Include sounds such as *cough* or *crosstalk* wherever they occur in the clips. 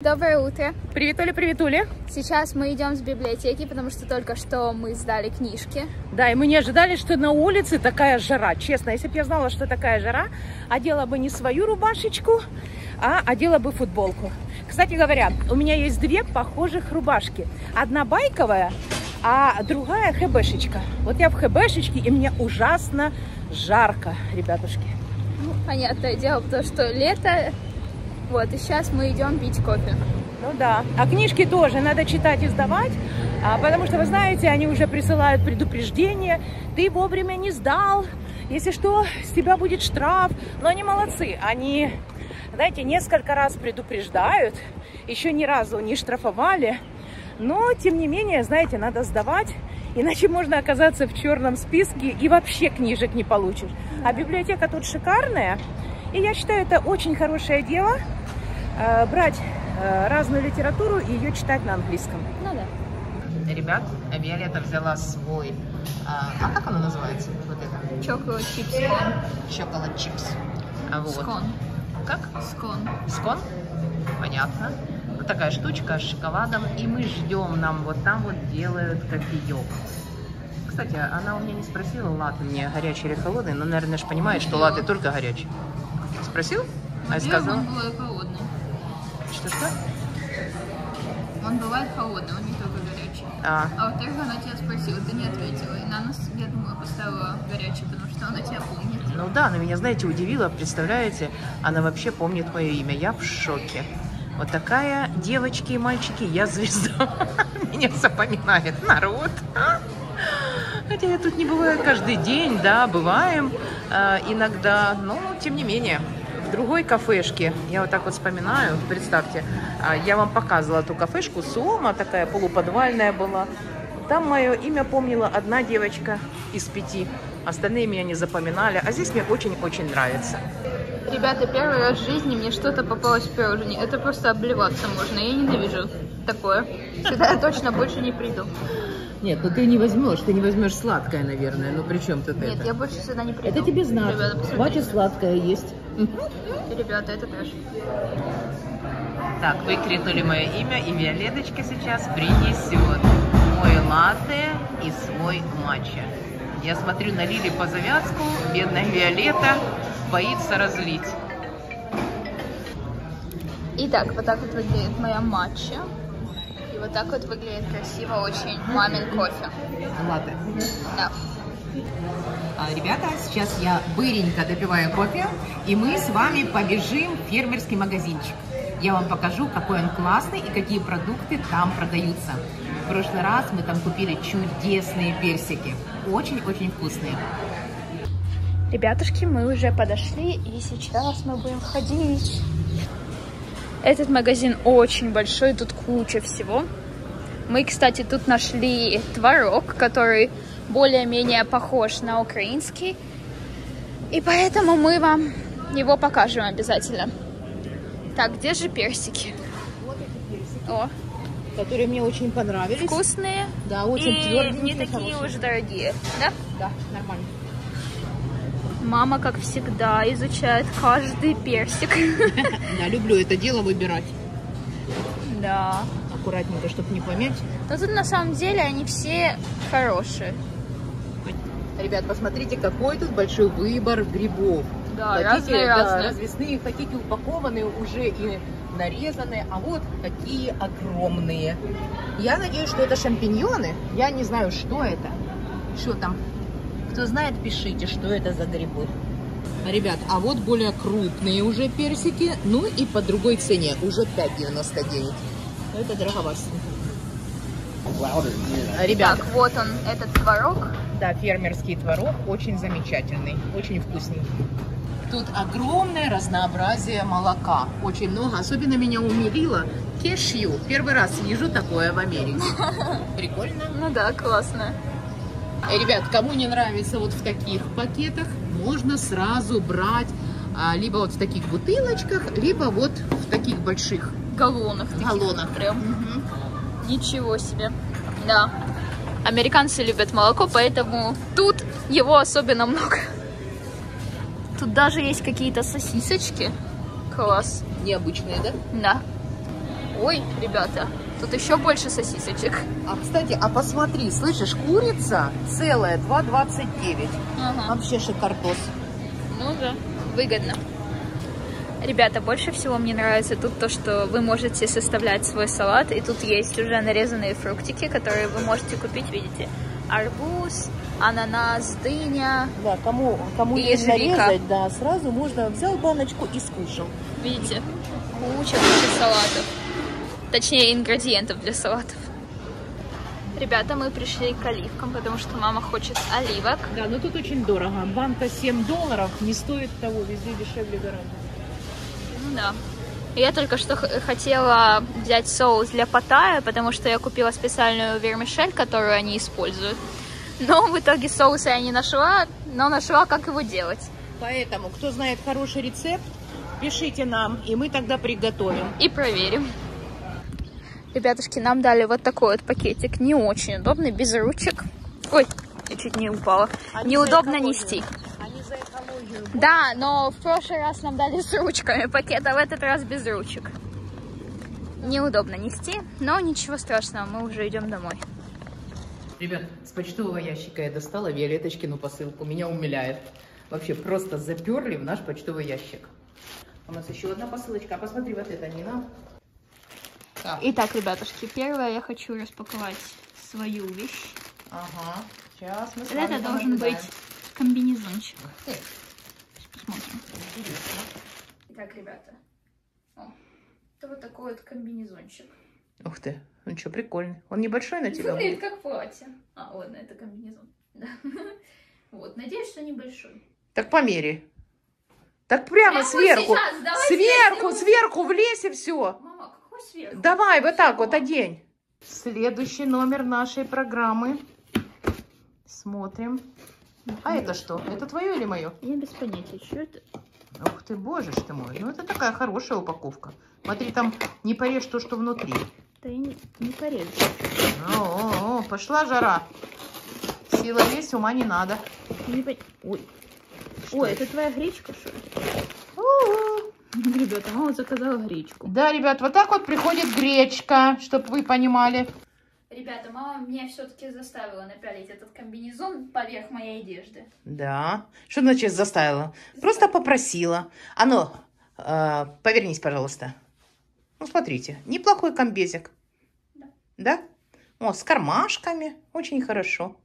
Доброе утро. Привет, Оля, привет, Оля. Сейчас мы идем с библиотеки, потому что только что мы сдали книжки. Да, и мы не ожидали, что на улице такая жара. Честно, если бы я знала, что такая жара, одела бы не свою рубашечку, а одела бы футболку. Кстати говоря, у меня есть две похожих рубашки. Одна байковая, а другая хэбэшечка. Вот я в хэбэшечке, и мне ужасно жарко, ребятушки. Ну, понятное дело, потому что лето, вот, и сейчас мы идем пить кофе. Ну да. А книжки тоже надо читать и сдавать, а, потому что, вы знаете, они уже присылают предупреждение. Ты вовремя не сдал. Если что, с тебя будет штраф. Но они молодцы. Они, знаете, несколько раз предупреждают. Еще ни разу не штрафовали. Но, тем не менее, знаете, надо сдавать. Иначе можно оказаться в черном списке и вообще книжек не получишь. А библиотека тут шикарная. И я считаю, это очень хорошее дело брать э, разную литературу и ее читать на английском. Ну да. Ребят, Виолетта взяла свой... А, а как оно называется? Вот это? Chips скон. Чоколад чипс. А вот. Скон. Как? Скон. Скон? Понятно. Вот такая штучка с шоколадом. И мы ждем, нам вот там вот делают кофеек. Кстати, она у меня не спросила, латте мне горячий или холодный, но, наверное, же понимает, что латте только горячий. Спросил? А я сказала, холодный. Что-что? Он бывает холодный, он не только горячий. А, А во-вторых, она тебя спросила, ты не ответила. И на нас, я думаю, поставила горячий, потому что она тебя помнит. Ну да, она меня, знаете, удивила, представляете? Она вообще помнит мое имя, я в шоке. Вот такая, девочки и мальчики, я звезда. *laughs* Меня запоминает народ. Хотя я тут не бываю каждый день, да, бываем э, иногда, но тем не менее. В другой кафешке, я вот так вот вспоминаю, представьте, а, я вам показывала ту кафешку, Суома такая полуподвальная была. Там мое имя помнила одна девочка из пяти, остальные меня не запоминали, а здесь мне очень-очень нравится. Ребята, первый раз в жизни мне что-то попалось в пирожне. Это просто обливаться можно. Я ненавижу такое. Сюда я точно больше не приду. Нет, ну ты не возьмешь, ты не возьмешь сладкое, наверное. Ну при чем тут Нет, это? я больше сюда не приду. Это тебе знак. Ребята, посмотрите. Хватит сладкое есть. Ребята, это трэш. Так, выкрикнули мое имя, и Виолеточка сейчас принесет мой латте и свой матча. Я смотрю на Лили по завязку, бедная Виолетта боится разлить. Итак, вот так вот выглядит моя матча. И вот так вот выглядит красиво очень мамин кофе. Латте. Да. А, Ребята, сейчас я быренько допиваю кофе, и мы с вами побежим в фермерский магазинчик. Я вам покажу, какой он классный и какие продукты там продаются. В прошлый раз мы там купили чудесные персики. Очень-очень вкусные. Ребятушки, мы уже подошли, и сейчас мы будем ходить. Этот магазин очень большой, тут куча всего. Мы, кстати, тут нашли творог, который более-менее похож на украинский. И поэтому мы вам его покажем обязательно. Так, где же персики? О, Которые мне очень понравились. вкусные Да, очень и не такие хорошие. уж дорогие, да? Да, нормально. Мама, как всегда, изучает каждый персик. *laughs* Да, люблю это дело выбирать. Да. Аккуратненько, чтобы не помять. Но тут на самом деле они все хорошие. Ребят, посмотрите, какой тут большой выбор грибов. Да, хотите, разные, да, разные. развесные, хотите упакованные, уже и нарезанные, а вот какие огромные. Я надеюсь, что это шампиньоны. Я не знаю, что это. Что там? Кто знает, пишите, что это за грибы. Ребят, а вот более крупные уже персики, ну и по другой цене, уже 5,99. Ну, Это дороговасто. Ребят, Так, вот он, этот творог. Да, фермерский творог очень замечательный, очень вкусный. Тут огромное разнообразие молока, очень много. Особенно меня умилило кешью. Первый раз вижу такое в Америке. *laughs* Прикольно. Ну да, классно. Э, Ребят, кому не нравится вот в таких пакетах, можно сразу брать а, либо вот в таких бутылочках, либо вот в таких больших Галлонах галлонах. Прям. Ничего себе. Да. Американцы любят молоко, поэтому тут его особенно много. Тут даже есть какие-то сосисочки. Класс. Необычные, да? Да. Ой, ребята, тут еще больше сосисочек. А, кстати, а посмотри, слышишь, курица целая 2,29. Ага. Вообще шикардос. Ну да, выгодно. Ребята, больше всего мне нравится тут то, что вы можете составлять свой салат, и тут есть уже нарезанные фруктики, которые вы можете купить, видите, арбуз, ананас, дыня, Да, кому, кому И ежевика. нарезать, да, сразу можно взял баночку и скушал. видите, куча куча салатов, точнее ингредиентов для салатов. Ребята, мы пришли к оливкам, потому что мама хочет оливок. Да, но тут очень дорого. Банка 7 долларов не стоит того, везде дешевле гораздо. Да. Я только что хотела взять соус для паттайя, потому что я купила специальную вермишель, которую они используют. Но в итоге соуса я не нашла, но нашла, как его делать. Поэтому, кто знает хороший рецепт, пишите нам, и мы тогда приготовим. И проверим. Ребятушки, нам дали вот такой вот пакетик. Не очень удобный, без ручек. Ой, я чуть не упала. Они Неудобно нести. Да, но в прошлый раз нам дали с ручками пакет, а в этот раз без ручек. Неудобно нести, но ничего страшного, мы уже идем домой. Ребят, с почтового ящика я достала Виолеточкину посылку. Меня умиляет. Вообще просто заперли в наш почтовый ящик. У нас еще одна посылочка. А посмотри, вот это Нина. Так, Итак, ребятушки, первое я хочу распаковать свою вещь. ага. Сейчас мы с Это вами должен понаблюдаем. быть комбинезончик. Ух ты, Посмотрим. интересно. Итак, ребята, о, это вот такой вот комбинезончик. Ух ты, ну что, прикольный. Он небольшой на тебя Выглядит как платье. А, ладно, это комбинезон. Да. *laughs* Вот, надеюсь, что небольшой. Так помери. Так прямо Прямо сверху. сейчас, давай Сверху, сверху. сверху, влезь и все. Мама, какой сверху? Давай, вот так вот одень. Следующий номер нашей программы. Смотрим. А это что? Это твое или мое? Я без понятия, что это. Ух ты, боже ж ты мой. Ну это такая хорошая упаковка. Смотри, там не порежь то, что внутри. Да я не, не порежу. О, о, о, пошла жара. Сила есть, ума не надо. Не пон- Ой. Что Ой, это? это твоя гречка, что ли? Ребята, мама заказала гречку. Да, ребят, вот так вот приходит гречка, чтобы вы понимали. Ребята, мама меня все-таки заставила напялить этот комбинезон поверх моей одежды. Да. Что значит заставила? Просто попросила. А ну, э, повернись, пожалуйста. Ну, смотрите, неплохой комбезик. Да. Да? О, с кармашками. Очень хорошо.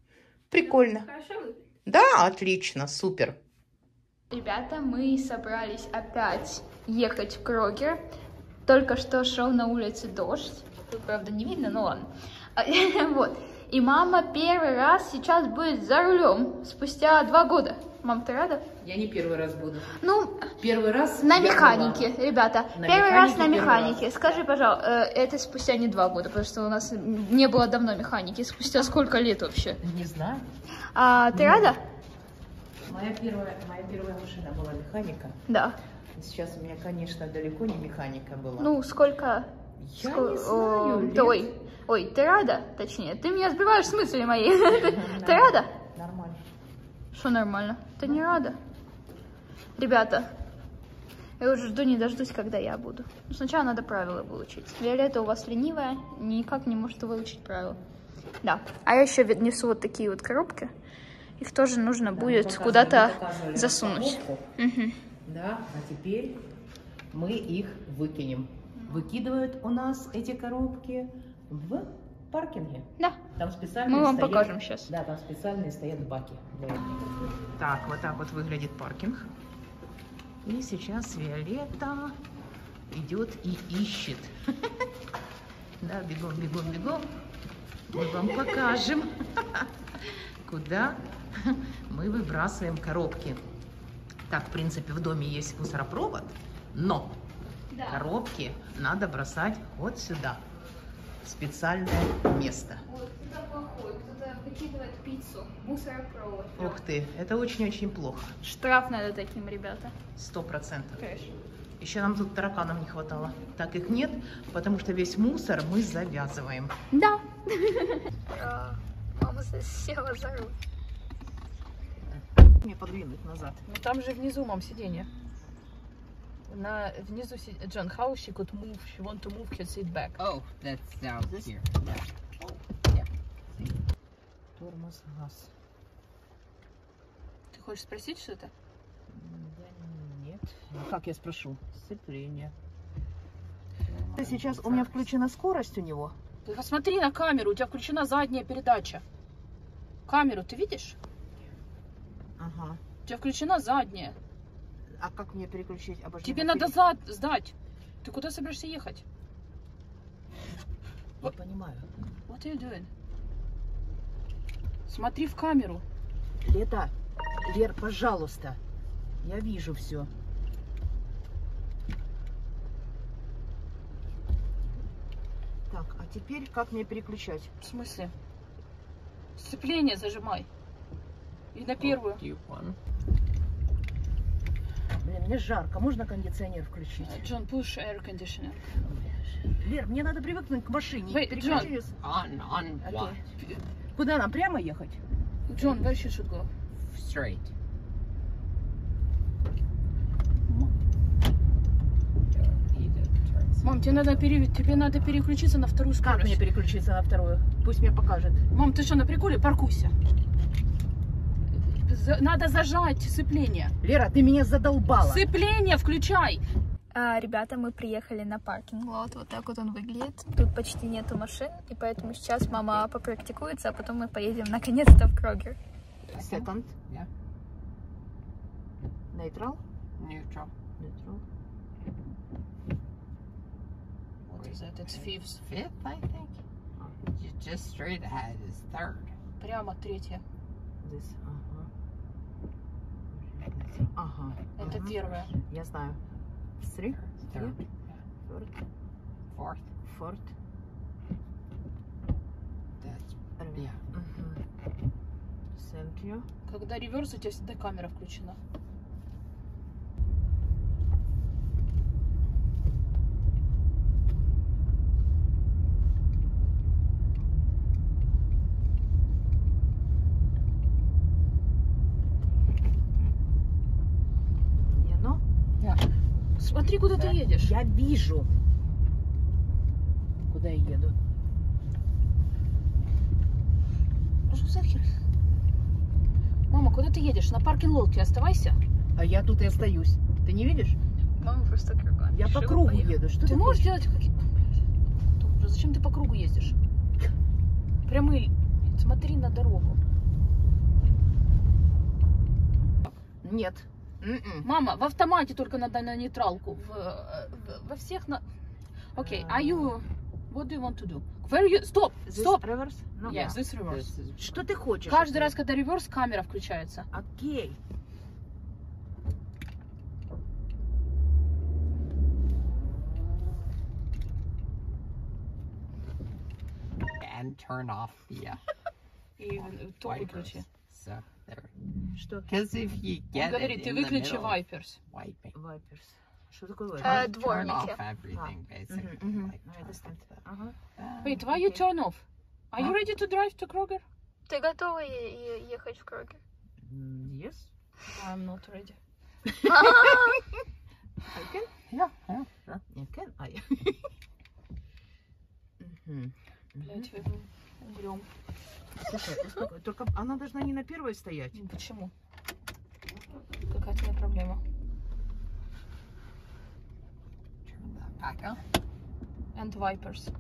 Прикольно. Хорошо выглядит. Да, отлично, супер. Ребята, мы собрались опять ехать в Крогер. Только что шел на улице дождь. Тут, правда, не видно, но ладно. *laughs* Вот. И мама первый раз сейчас будет за рулем спустя два года. Мам, ты рада? Я не первый раз буду. Ну, Первый раз на механике, ребята. На первый раз на механике механике. Скажи, пожалуйста, э, это спустя не два года, потому что у нас не было давно механики. Спустя сколько лет вообще? была. Не знаю. А, ты рада? Моя первая, моя первая машина была механика. Да. Сейчас у меня, конечно, далеко не механика была. Ну, сколько? я Ско- не знаю. лет- Ой, ой, ты рада? Точнее, ты меня сбиваешь с мысли моей. *laughs* Ты рада? Нормально. Что нормально? Ты не рада? Ребята, я уже жду не дождусь, когда я буду. Но сначала надо правила выучить. Виолетта у вас ленивая, никак не может выучить правила. Да. А я еще несу вот такие вот коробки. Их тоже нужно будет показывали, куда-то засунуть. Мгм. Да, а теперь мы их выкинем. Выкидывают у нас эти коробки в паркинге. Да. Там специальные Мы вам стоят- покажем сейчас. Да, там специальные стоят баки. для. Так, вот так вот выглядит паркинг. И сейчас Виолетта идет и ищет. *laughs* Да, бегом, бегом, бегом. Мы вам покажем, *laughs* куда *laughs* мы выбрасываем коробки. Так, в принципе, в доме есть мусоропровод, но Да. коробки надо бросать вот сюда, специальное место. Вот, кто-то плохой, кто-то выкидывает пиццу, мусоропровод. Ух ты, это очень-очень плохо, Штраф надо таким, ребята. сто процентов. Конечно. Еще нам тут тараканов не хватало. Так их нет, потому что весь мусор мы завязываем. Да. Мама села за руль. Мне подвинуть назад. Ну там же внизу, мам, сиденье. На внизу сидит Джон. How she could move? She want to move her seat back. Oh, that's down This? here. Тормоз, газ. Ты хочешь спросить что-то? Да нет. Ну, как я спрошу? Сцепление. Сейчас у меня включена скорость у него. Ты посмотри на камеру, у тебя включена задняя передача. Камеру ты видишь? Ага. У тебя включена задняя. А как мне переключить? Обожди, Тебе на надо пере- зад сдать. Ты куда собираешься ехать? Я понимаю. What are you doing? Смотри в камеру. Лета, Лер, пожалуйста. Я вижу все. Так, а теперь как мне переключать? В смысле? Сцепление зажимай. И на первую. Мне жарко. Можно кондиционер включить? Джон, push air conditioner. Лер, мне надо привыкнуть к машине. Wait, Переключи. On, on what? Куда нам? Прямо ехать? Джон, where she should go? Straight. Мам, тебе надо, пере... тебе надо переключиться на вторую Как мне скорость. переключиться на вторую? Пусть мне покажет. Мам, ты что, на приколе? Паркуйся. За- Надо зажать сцепление. Лера, ты меня задолбала. Сцепление включай. А, ребята, мы приехали на паркинг лот, вот так вот он выглядит. Тут почти нету машин, и поэтому сейчас мама попрактикуется, а потом мы поедем наконец-то в Крогер. Second. Yeah. Neutral. Neutral. Neutral. What is that? It's fifth. Fifth, I think. You just straight ahead is third. Прямо третье. This. Ага. Ага. Это Мгм. первое. Я знаю. Three. Third. Fourth. Fourth. Fourth. That's yeah. Мгм. Thank you. Когда реверс, у тебя всегда камера включена. Я, ну, Смотри, куда ты Да. едешь. я вижу, куда я еду. Что за хер? Мама, куда ты едешь? На паркинг-лотке оставайся. А я тут и остаюсь. Ты не видишь? Мама просто. Я по кругу поехать. еду. Что Ты ты можешь хочешь? делать какие... Блядь, Зачем ты по кругу ездишь? Прямые. Смотри на дорогу. Нет. М-м. Мама, в автомате только надо на нейтралку. В, э, в- во всех на... Окей, are you... What do you want to do? Where you... Stop! This Stop! reverse? No. Yes, this reverse. This is Что ты хочешь? Каждый раз, когда реверс, камера включается. Окей. and turn off the *laughs* uh, И. there. Что? Because if you Он get говорит, it ты in the выключи вайперс. wiping, Wipers. Что такое Э, wipers? turn дворники. off everything basically. мгм. like I turn understand. off the- Ага. uh, Wait, why you turn off? Are you ready to drive to Kroger? Ты готова е- е- ехать в? М, Yes. I'm not ready. I can. Yeah, yeah, sure. I can. I. Блять, умрем. Слушай, только она должна не на первой стоять. Почему? Какая твоя проблема? On. And wipers.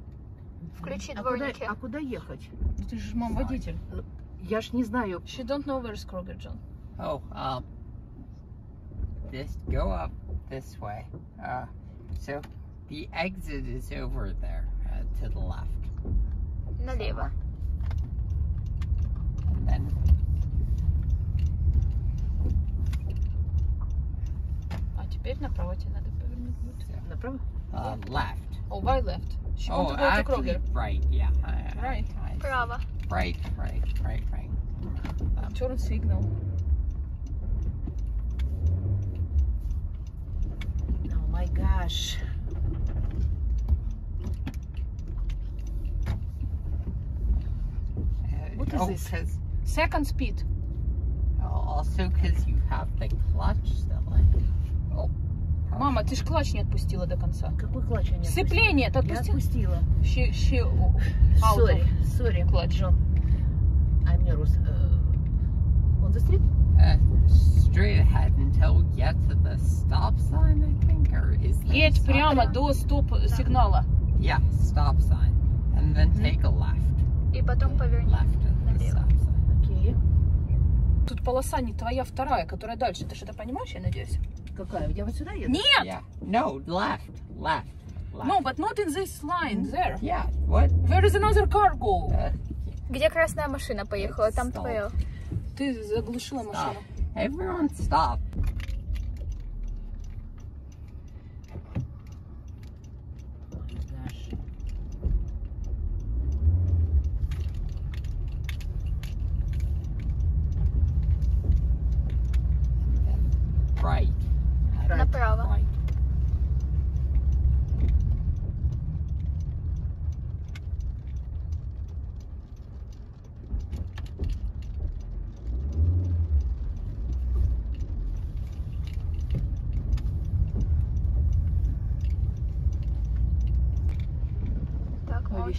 Включи А куда, дворники. а куда ехать? Ну Ты же мам водитель. Я ж не знаю. She don't know where's Kroger, John. Oh, um, just go up this way. Uh, so the exit is over there uh, to the left. Налево. And then А теперь направо тебе надо повернуть. будет. Направо? uh, left. Oh, why left? She oh, want to go to actually, Kroger. right. Yeah. I- I- Right. I see. Право. Right. Right. Right. Right. Um, Turn signal. Oh my gosh. uh, What is oh, this? Second speed. also, because you have the clutch still in. Мама, ты ж клатч не отпустила до конца. Какой клатч я не Сцепление ты отпустила? Я отпустила? отпустила. Щи, о, out of. сори. Клатч. Джон. I'm nervous. Uh, on the street? Uh, straight ahead until we get to the stop sign, I think, or is there Едь stop прямо sign? до стоп-сигнала. Yeah, stop sign, and then take a left. И потом поверни. Left at the Налево. stop sign. Окей. Тут полоса не твоя вторая, которая дальше. Ты что-то понимаешь, я надеюсь? Какая? Я вот сюда еду? Нет! Yeah. No, left, left, left. No, but not in this line, there. Yeah. What? Where is another car go? Uh, Где красная машина поехала, там твоя. Ты заглушила stop. машину. Everyone, stop.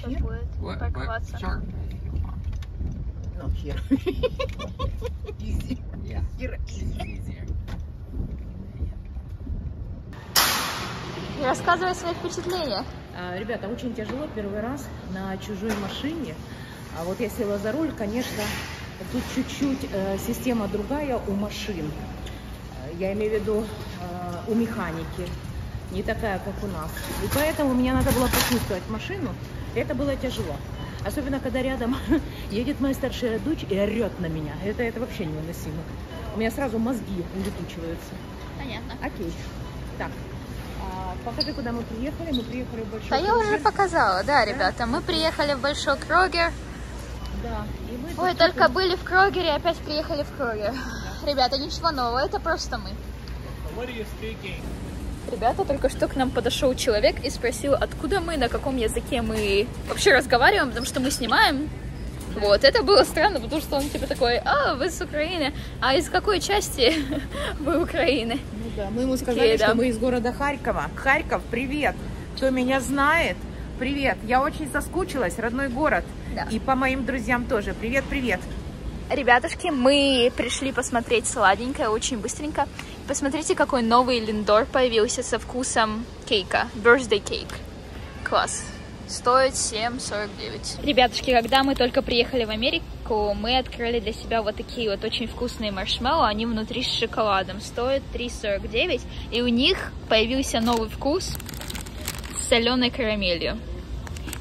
Будет What? What? you want. No, here. Easy. Yeah. Here. It's easier. Рассказывай свои впечатления. А, Ребята, очень тяжело первый раз на чужой машине. А вот я села за руль, конечно, тут чуть-чуть э, система другая у машин. Э, Я имею в виду э, у механики. Не такая, как у нас. И поэтому мне надо было почувствовать машину. Это было тяжело. Особенно, когда рядом *laughs* едет моя старшая дочь и орет на меня. Это, это вообще невыносимо. У меня сразу мозги улетучиваются. Понятно. Окей. Так. а, покажи, куда мы приехали. Мы приехали в Большой Да я уже Крогер. показала, да, ребята. Мы приехали в Большой Крогер. Да. И мы Ой, только были в Крогере, опять приехали в Крогер. Ребята, ничего нового, это просто мы. Ребята, только что к нам подошел человек и спросил, откуда мы, на каком языке мы вообще разговариваем, потому что мы снимаем. Вот, это было странно, потому что он типа такой, а, вы с Украины, а из какой части *laughs* вы Украины? Ну да, мы ему сказали, Такие, да. что мы из города Харькова. Харьков, привет! Кто меня знает, привет! Я очень соскучилась, родной город. Да. И по моим друзьям тоже. Привет, привет! Ребятушки, мы пришли посмотреть сладенькое очень быстренько. Посмотрите, какой новый линдор появился со вкусом кейка. Birthday cake. Класс. Стоит 7,49. Ребятушки, когда мы только приехали в Америку, мы открыли для себя вот такие вот очень вкусные маршмеллоу. Они внутри с шоколадом. Стоят 3,49. И у них появился новый вкус с соленой карамелью.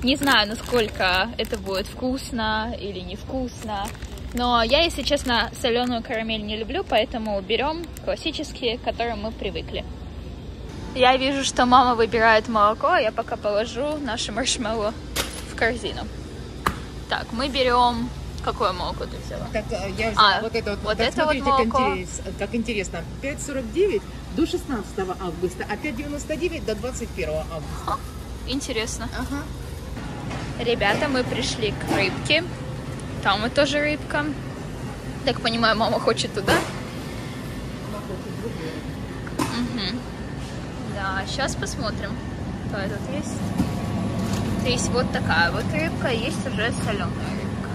Не знаю, насколько это будет вкусно или невкусно. Но я, если честно, соленую карамель не люблю, поэтому берем классические, к которым мы привыкли. Я вижу, что мама выбирает молоко, а я пока положу наши маршмеллоу в корзину. Так, мы берем... Какое молоко ты взяла? Так, э, я взяла А, вот это вот так это вот смотрите, как молоко. как интересно. 5,49 до 16 августа, а 5,99 до 21 августа. Интересно. Ага. Ребята, мы пришли к рыбке. Там вот тоже рыбка. Так понимаю, мама хочет туда. Мгм. Да, сейчас посмотрим, какая тут есть. Есть вот такая вот рыбка, есть уже соленая рыбка.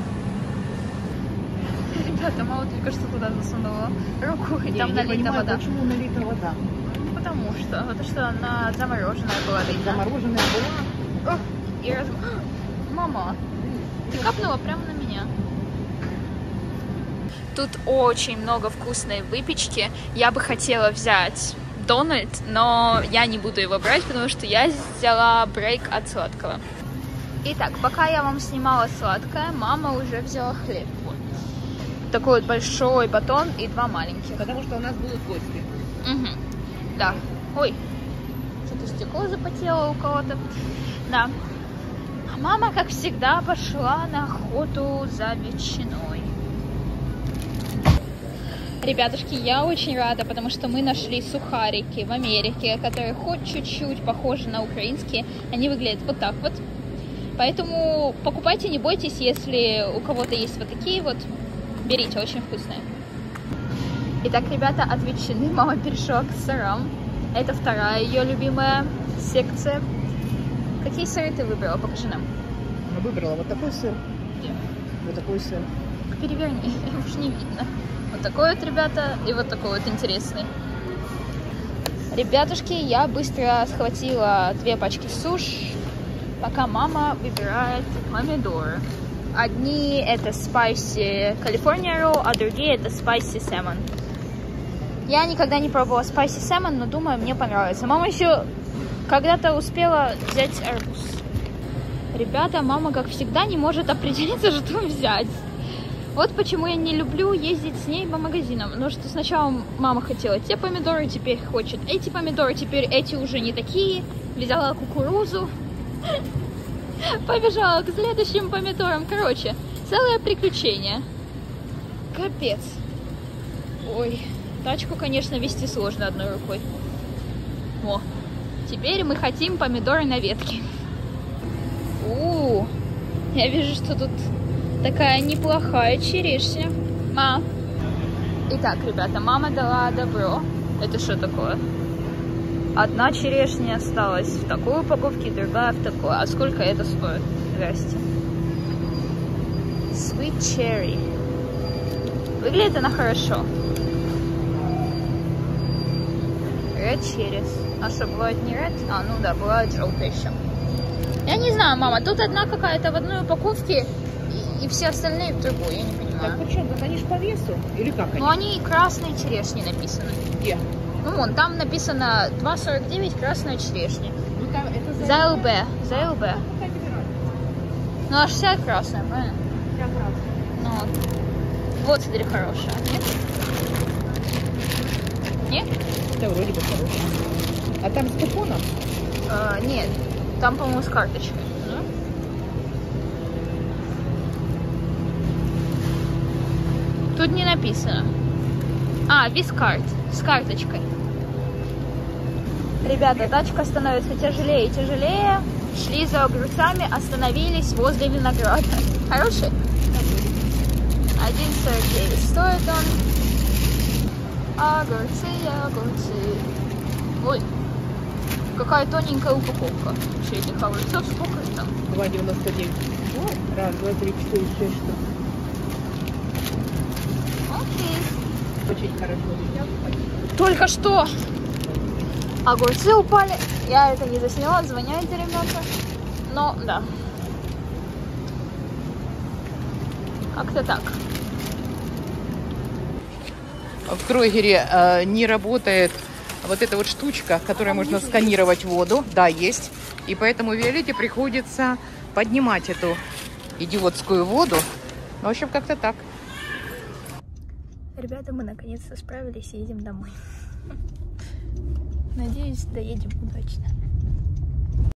*laughs* Ребята, мама только что туда засунула руку, и там налита вода. почему налита вода. Ну, Потому что, потому что она замороженная была видно. Замороженная была. Ох, и раз... *gasps* Мама, ты капнула прямо на меня. Тут очень много вкусной выпечки. Я бы хотела взять Дональд, но я не буду его брать, потому что я взяла брейк от сладкого. Итак, пока я вам снимала сладкое, мама уже взяла хлеб. Вот. Такой вот большой батон и два маленьких. Потому что у нас будут гости. Мгм. Да. Ой, что-то стекло запотело у кого-то. Да. А мама, как всегда, пошла на охоту за ветчиной. Ребятушки, я очень рада, потому что мы нашли сухарики в Америке, которые хоть чуть-чуть похожи на украинские. Они выглядят вот так вот. Поэтому покупайте, не бойтесь, если у кого-то есть вот такие вот, берите, очень вкусные. Итак, ребята, от ветчины мама перешла к сырам. Это вторая ее любимая секция. Какие сыры ты выбрала? Покажи нам. Выбрала вот такой сыр, Где? вот такой сыр. Переверни, *laughs* уж не видно. Вот такой вот, ребята, и вот такой вот интересный. Ребятушки, я быстро схватила две пачки суш, пока мама выбирает помидоры. Одни это spicy California roll, а другие это spicy salmon. Я никогда не пробовала spicy salmon, но думаю, мне понравится. Мама еще когда-то успела взять арбуз. Ребята, мама, как всегда, не может определиться, *laughs* что взять. Вот почему я не люблю ездить с ней по магазинам. Потому что сначала мама хотела те помидоры, теперь хочет эти помидоры, теперь эти уже не такие. Взяла кукурузу. *laughs* Побежала к следующим помидорам. Короче, целое приключение. Капец. Ой, тачку, конечно, вести сложно одной рукой. О, теперь мы хотим помидоры на ветке. У, я вижу, что тут такая неплохая черешня. Ма. Итак, ребята, мама дала добро. Это что такое? Одна черешня осталась в такой упаковке, другая в такой. А сколько это стоит? Здрасте. Sweet cherry. Выглядит она хорошо. Red cherries. А что, бывает не red? А, ну да, бывает желтые еще. Я не знаю, мама, тут одна какая-то в одной упаковке, и, все остальные в другой, я не Так понимаю. почему? Так они ж по весу? Или как они? Ну, они и красные черешни написаны. Где? Ну, вон, там написано 2,49 красная черешня. Ну, там это за... За ЛБ, за ЛБ. Ну, а 60 красная, правильно? Ну, вот. вот, смотри, хорошая. Нет? Нет? Да, вроде бы хороший. А там с купоном? А, нет, там, по-моему, с карточкой. Тут не написано. А, без карт, с карточкой. Ребята, тачка становится тяжелее и тяжелее. Шли за огурцами, остановились возле винограда. *laughs* Хороший? 1,49 стоит он. Огурцы, огурцы. Ой, какая тоненькая упаковка. Все этих огурцов, сколько там? 2,99. Раз, два, три, четыре, шесть штук. Окей. Очень хорошо. Только что огурцы упали. Я это не засняла, звоняйте, ребята. Но, да. Как-то так. В Кройгере э, не работает вот эта вот штучка, которой можно сканировать воду. Да, есть. И поэтому Виолетте приходится поднимать эту идиотскую воду. Ну, в общем, как-то так. Ребята, мы наконец-то справились и едем домой. *laughs* Надеюсь, доедем удачно.